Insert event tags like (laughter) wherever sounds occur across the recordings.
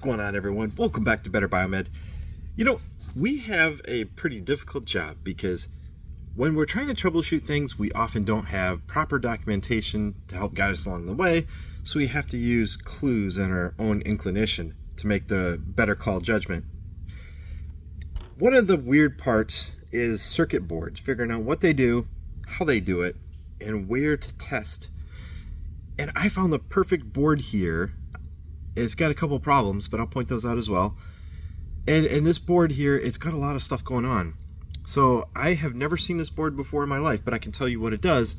Going on everyone? Welcome back to Better Biomed. You know, we have a pretty difficult job because when we're trying to troubleshoot things, we often don't have proper documentation to help guide us along the way, so we have to use clues and our own inclination to make the better call judgment. One of the weird parts is circuit boards, figuring out what they do, how they do it, and where to test. And I found the perfect board here. It's got a couple problems, but I'll point those out as well. And, and this board here, it's got a lot of stuff going on. So I have never seen this board before in my life, but I can tell you what it does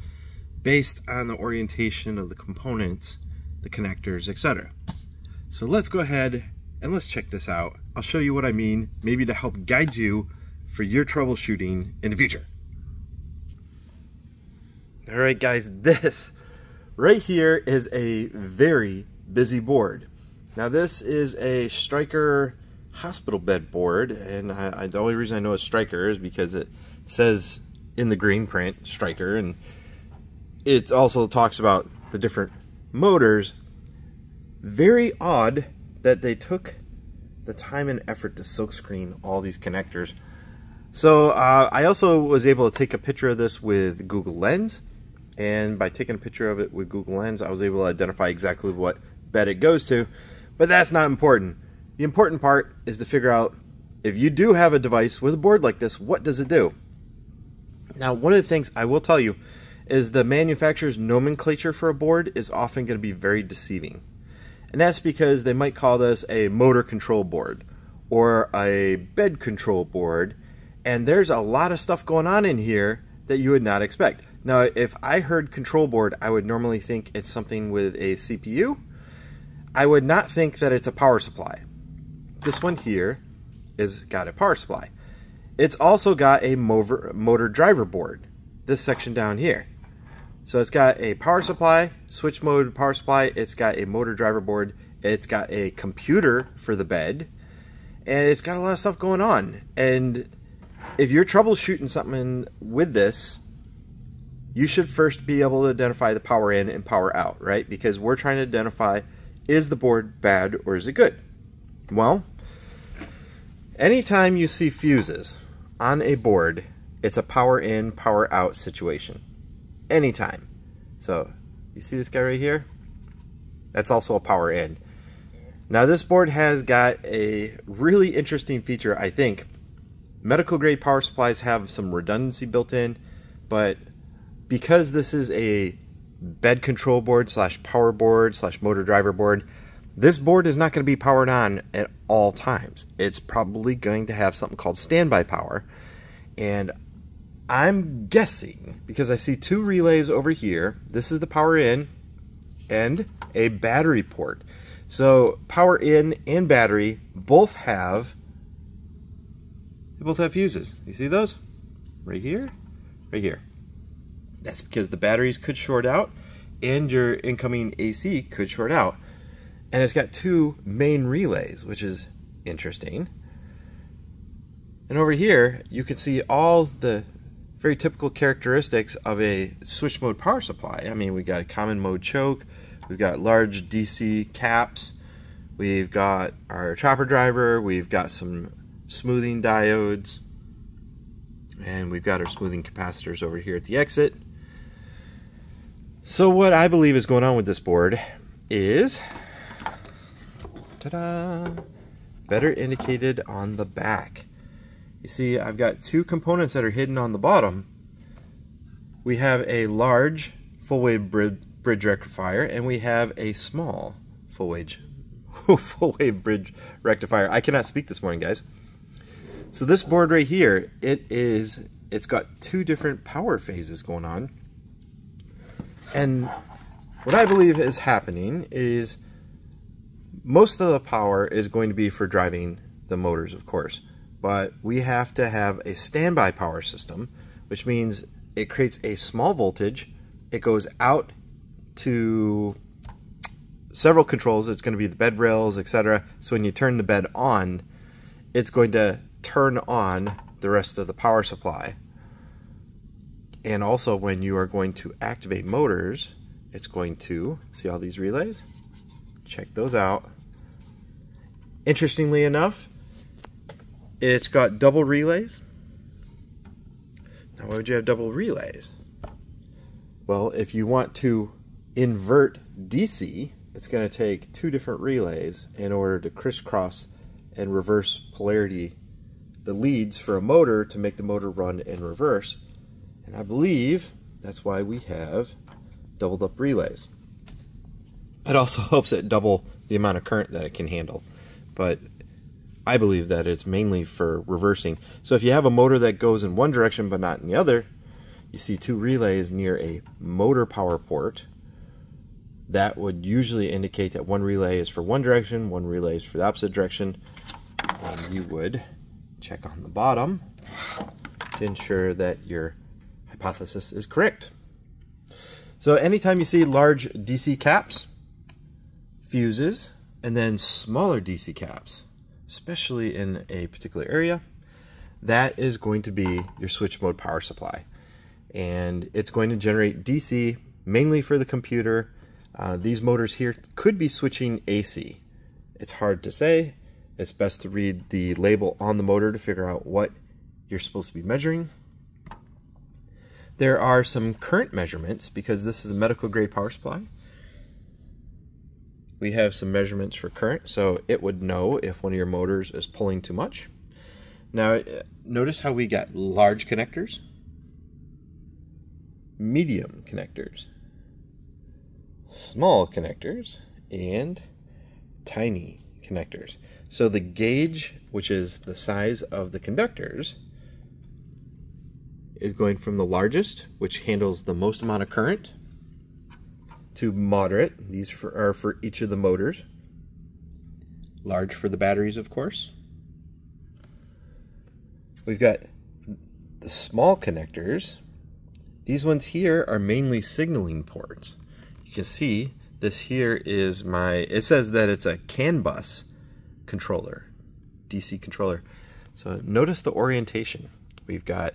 based on the orientation of the components, the connectors, etc. So let's go ahead and let's check this out. I'll show you what I mean, maybe to help guide you for your troubleshooting in the future. All right, guys, this right here is a very busy board. Now this is a Stryker hospital bed board, and I, I, the only reason I know it's Stryker is because it says in the green print Stryker, and it also talks about the different motors. Very odd that they took the time and effort to silkscreen all these connectors. So uh, I also was able to take a picture of this with Google Lens, and by taking a picture of it with Google Lens, I was able to identify exactly what bed it goes to, but that's not important. The important part is to figure out if you do have a device with a board like this, what does it do? Now, one of the things I will tell you is the manufacturer's nomenclature for a board is often going to be very deceiving. And that's because they might call this a motor control board or a bed control board. And there's a lot of stuff going on in here that you would not expect. Now, if I heard control board, I would normally think it's something with a CPU. I would not think that it's a power supply. This one here is got a power supply. It's also got a motor, motor driver board, this section down here. So it's got a power supply, switch mode power supply, it's got a motor driver board, it's got a computer for the bed, and it's got a lot of stuff going on. And if you're troubleshooting something with this, you should first be able to identify the power in and power out, right? Because we're trying to identify is the board bad or is it good? Well, anytime you see fuses on a board, it's a power in, power out situation. Anytime. So, you see this guy right here? That's also a power in. Now this board has got a really interesting feature, I think. Medical grade power supplies have some redundancy built in, but because this is a bed control board slash power board slash motor driver board, this board is not going to be powered on at all times. It's probably going to have something called standby power. And I'm guessing, because I see two relays over here, this is the power in and a battery port. So power in and battery both have, they both have fuses. You see those? Right here, right here. That's because the batteries could short out and your incoming AC could short out. And it's got two main relays, which is interesting. And over here, you can see all the very typical characteristics of a switch mode power supply. I mean, we got a common mode choke, we've got large DC caps, we've got our chopper driver, we've got some smoothing diodes, and we've got our smoothing capacitors over here at the exit. So what I believe is going on with this board is, ta-da, better indicated on the back. You see, I've got two components that are hidden on the bottom. We have a large full-wave bridge rectifier, and we have a small full-wave (laughs) full-wave bridge rectifier. I cannot speak this morning, guys. So this board right here, it is, it's got two different power phases going on. And what I believe is happening is most of the power is going to be for driving the motors, of course. But we have to have a standby power system, which means it creates a small voltage. It goes out to several controls. It's going to be the bed rails, etc. So when you turn the bed on, it's going to turn on the rest of the power supply. And also when you are going to activate motors, it's going to, see all these relays? Check those out. Interestingly enough, it's got double relays. Now, why would you have double relays? Well, if you want to invert DC, it's going to take two different relays in order to crisscross and reverse polarity the leads for a motor to make the motor run in reverse. And I believe that's why we have doubled up relays. It also (laughs) helps it double the amount of current that it can handle. But I believe that it's mainly for reversing. So if you have a motor that goes in one direction but not in the other, you see two relays near a motor power port. That would usually indicate that one relay is for one direction, one relay is for the opposite direction. Um, you would check on the bottom to ensure that your hypothesis is correct. So anytime you see large DC caps, fuses, and then smaller DC caps, especially in a particular area, that is going to be your switch mode power supply. And it's going to generate DC mainly for the computer. Uh, these motors here could be switching AC. It's hard to say. It's best to read the label on the motor to figure out what you're supposed to be measuring. There are some current measurements because this is a medical grade power supply. We have some measurements for current, so it would know if one of your motors is pulling too much. Now, uh, notice how we got large connectors, medium connectors, small connectors, and tiny connectors. So the gauge, which is the size of the conductors, is going from the largest, which handles the most amount of current, to moderate. These for, are for each of the motors. Large for the batteries, of course. We've got the small connectors. These ones here are mainly signaling ports. You can see this here is my, it says that it's a CAN bus controller, DC controller. So notice the orientation. We've got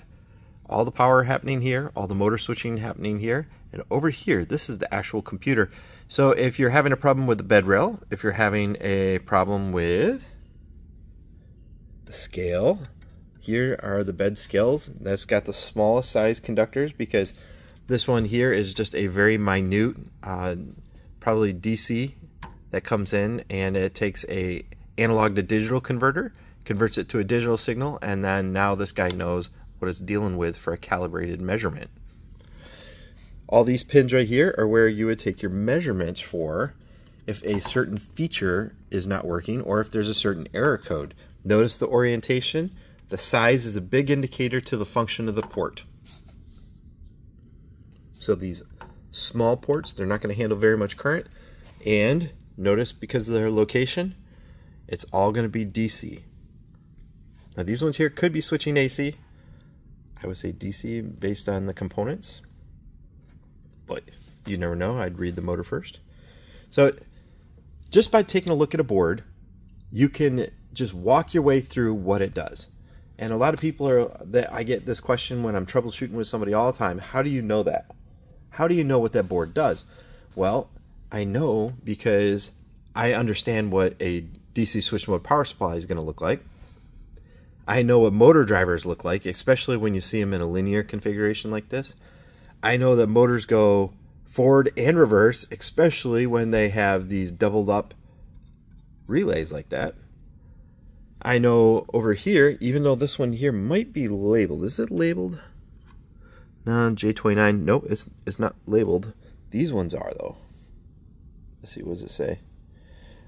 all the power happening here, all the motor switching happening here, and over here, this is the actual computer. So if you're having a problem with the bed rail, if you're having a problem with the scale, here are the bed scales. That's got the smallest size conductors because this one here is just a very minute, uh, probably DC that comes in and it takes a analog to digital converter, converts it to a digital signal, and then now this guy knows what it's dealing with for a calibrated measurement. All these pins right here are where you would take your measurements for if a certain feature is not working or if there's a certain error code. Notice the orientation. The size is a big indicator to the function of the port. So these small ports, they're not going to handle very much current. And notice because of their location, it's all going to be DC. Now these ones here could be switching AC. I would say DC based on the components, but you never know. I'd read the motor first. So just by taking a look at a board, you can just walk your way through what it does. And a lot of people are that I get this question when I'm troubleshooting with somebody all the time. How do you know that? How do you know what that board does? Well, I know because I understand what a DC switch mode power supply is going to look like. I know what motor drivers look like, especially when you see them in a linear configuration like this. I know that motors go forward and reverse, especially when they have these doubled up relays like that. I know over here, even though this one here might be labeled, is it labeled? No, J29, nope, it's, it's not labeled. These ones are though. Let's see, what does it say?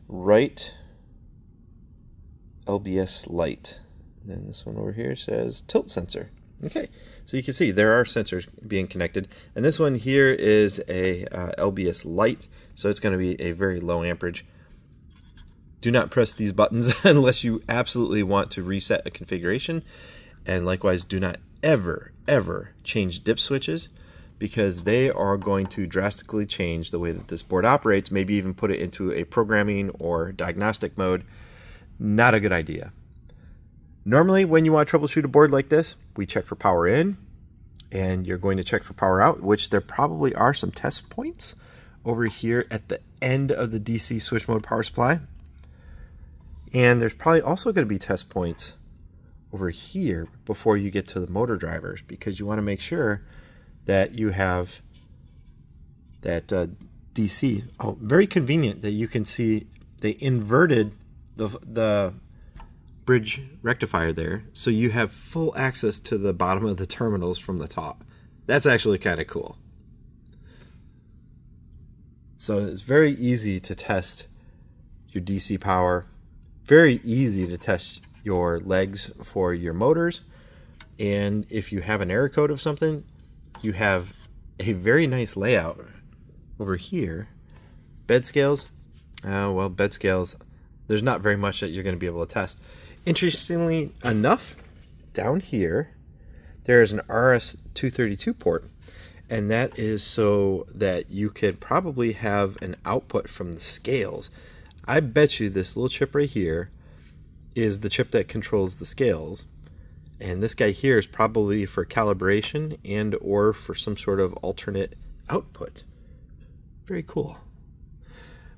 Right LBS light. Then this one over here says tilt sensor. Okay, so you can see there are sensors being connected. And this one here is a uh, LBS light, so it's going to be a very low amperage. Do not press these buttons (laughs) unless you absolutely want to reset a configuration. And likewise, do not ever, ever change dip switches because they are going to drastically change the way that this board operates, maybe even put it into a programming or diagnostic mode. Not a good idea. Normally, when you want to troubleshoot a board like this, we check for power in, and you're going to check for power out, which there probably are some test points over here at the end of the DC switch mode power supply. And there's probably also going to be test points over here before you get to the motor drivers because you want to make sure that you have that uh, DC. Oh, very convenient that you can see they inverted the, the bridge rectifier there so you have full access to the bottom of the terminals from the top. That's actually kind of cool. So it's very easy to test your DC power, very easy to test your legs for your motors. And if you have an error code of something, you have a very nice layout over here. Bed scales, uh, well, bed scales, there's not very much that you're going to be able to test. Interestingly enough, down here, there's an RS-232 port, and that is so that you could probably have an output from the scales. I bet you this little chip right here is the chip that controls the scales. And this guy here is probably for calibration and or for some sort of alternate output. Very cool.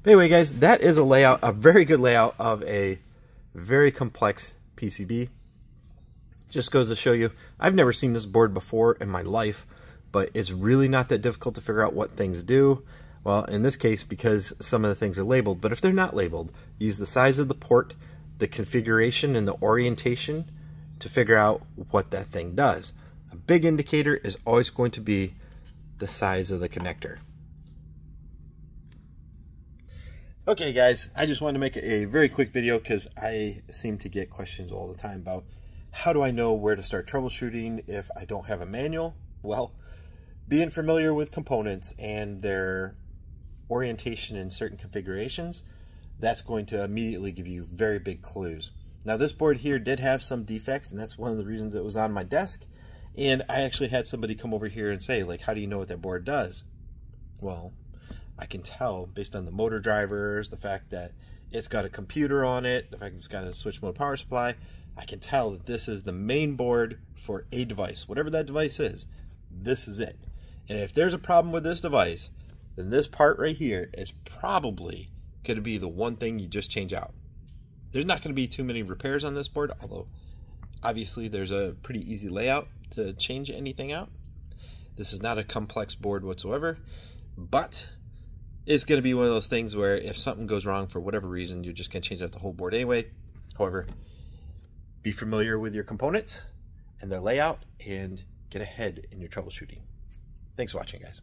But anyway, guys, that is a layout, a very good layout of a very complex PCB. Just goes to show you, I've never seen this board before in my life, but it's really not that difficult to figure out what things do. Well, in this case, because some of the things are labeled, but if they're not labeled, use the size of the port the configuration and the orientation to figure out what that thing does. A big indicator is always going to be the size of the connector. Okay guys, I just wanted to make a very quick video because I seem to get questions all the time about how do I know where to start troubleshooting if I don't have a manual? Well, being familiar with components and their orientation in certain configurations that's going to immediately give you very big clues. Now this board here did have some defects and that's one of the reasons it was on my desk. And I actually had somebody come over here and say, like, how do you know what that board does? Well, I can tell based on the motor drivers, the fact that it's got a computer on it, the fact that it's got a switch mode power supply, I can tell that this is the main board for a device. Whatever that device is, this is it. And if there's a problem with this device, then this part right here is probably going to be the one thing you just change out. There's not going to be too many repairs on this board, although obviously there's a pretty easy layout to change anything out. This is not a complex board whatsoever, but it's going to be one of those things where if something goes wrong for whatever reason, you're just going to change out the whole board anyway. However, be familiar with your components and their layout and get ahead in your troubleshooting. Thanks for watching, guys.